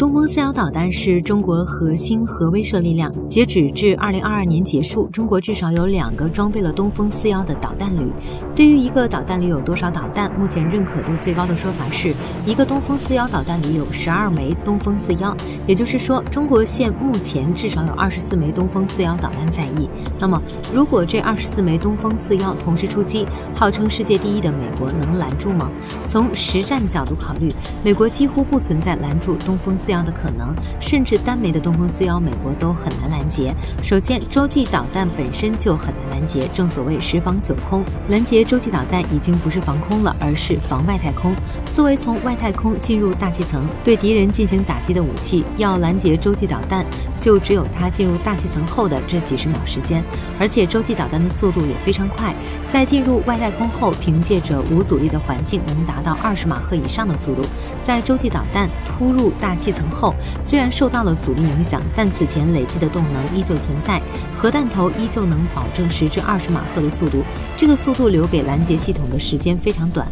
东风四幺导弹是中国核心核威慑力量。截止至二零二二年结束，中国至少有两个装备了东风四幺的导弹旅。对于一个导弹里有多少导弹，目前认可度最高的说法是一个东风四幺导弹里有十二枚东风四幺，也就是说，中国现目前至少有二十四枚东风四幺导弹在役。那么，如果这二十四枚东风四幺同时出击，号称世界第一的美国能拦住吗？从实战角度考虑，美国几乎不存在拦住东风四。这样的可能，甚至单枚的东风四幺，美国都很难拦截。首先，洲际导弹本身就很难拦截，正所谓十防九空。拦截洲际导弹已经不是防空了，而是防外太空。作为从外太空进入大气层对敌人进行打击的武器，要拦截洲际导弹，就只有它进入大气层后的这几十秒时间。而且，洲际导弹的速度也非常快，在进入外太空后，凭借着无阻力的环境，能达到二十马赫以上的速度。在洲际导弹突入大气层。然后虽然受到了阻力影响，但此前累积的动能依旧存在，核弹头依旧能保证十至二十马赫的速度。这个速度留给拦截系统的时间非常短，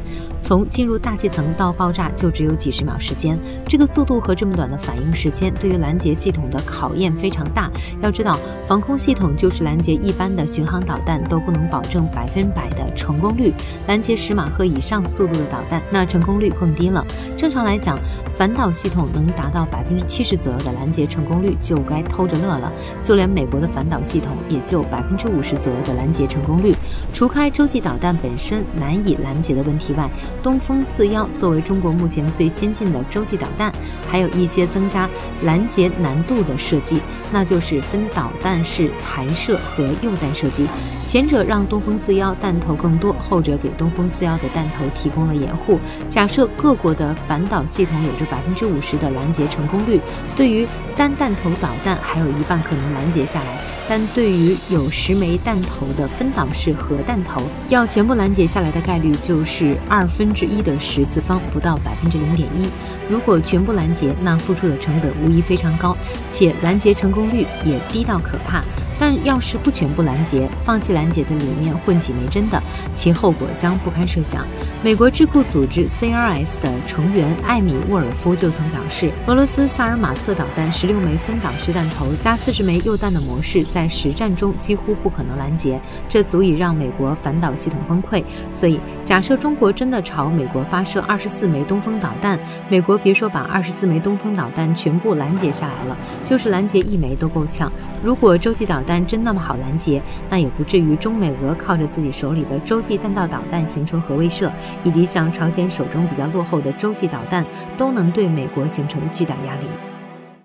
从进入大气层到爆炸就只有几十秒时间。这个速度和这么短的反应时间，对于拦截系统的考验非常大。要知道，防空系统就是拦截一般的巡航导弹都不能保证百分百的成功率，拦截十马赫以上速度的导弹，那成功率更低了。正常来讲，反导系统能达到。百分之七十左右的拦截成功率就该偷着乐了，就连美国的反导系统也就百分之五十左右的拦截成功率。除开洲际导弹本身难以拦截的问题外，东风四幺作为中国目前最先进的洲际导弹，还有一些增加拦截难度的设计，那就是分导弹式弹射和诱弹射击。前者让东风四幺弹头更多，后者给东风四幺的弹头提供了掩护。假设各国的反导系统有着百分之五十的拦截。成功率对于单弹头导弹还有一半可能拦截下来，但对于有十枚弹头的分导式核弹头，要全部拦截下来的概率就是二分分之一的十次方，不到百分之零点一。如果全部拦截，那付出的成本无疑非常高，且拦截成功率也低到可怕。但要是不全部拦截，放弃拦截的里面混几枚真的，其后果将不堪设想。美国智库组织 CRS 的成员艾米沃尔夫就曾表示，俄罗斯萨尔马特导弹十六枚分导式弹头加四十枚诱弹的模式，在实战中几乎不可能拦截，这足以让美国反导系统崩溃。所以，假设中国真的朝美国发射二十四枚东风导弹，美国别说把二十四枚东风导弹全部拦截下来了，就是拦截一枚都够呛。如果洲际导但真那么好拦截，那也不至于中美俄靠着自己手里的洲际弹道导弹形成核威慑，以及像朝鲜手中比较落后的洲际导弹都能对美国形成巨大压力。